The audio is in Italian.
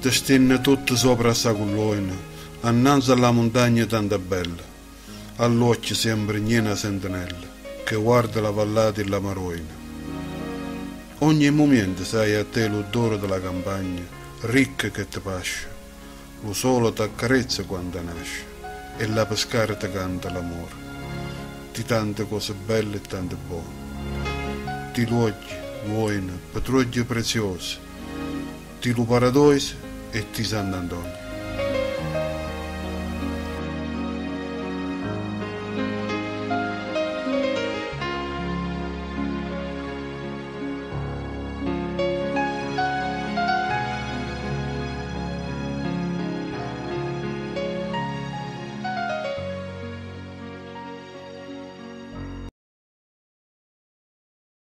ti stenne tutto sopra sta colloina, annanzi alla montagna tanto bella, all'occhio sempre niena sentinella, che guarda la vallata e la maroina. Ogni momento sai a te l'odore della campagna, ricca che ti pascia, lo sole ti accarezza quando nasce, e la pescara ti canta l'amore, di tante cose belle e tante buone, di luoghi, buoni, petrogli preziosi, di lu paradiso e di Sant'Antonio.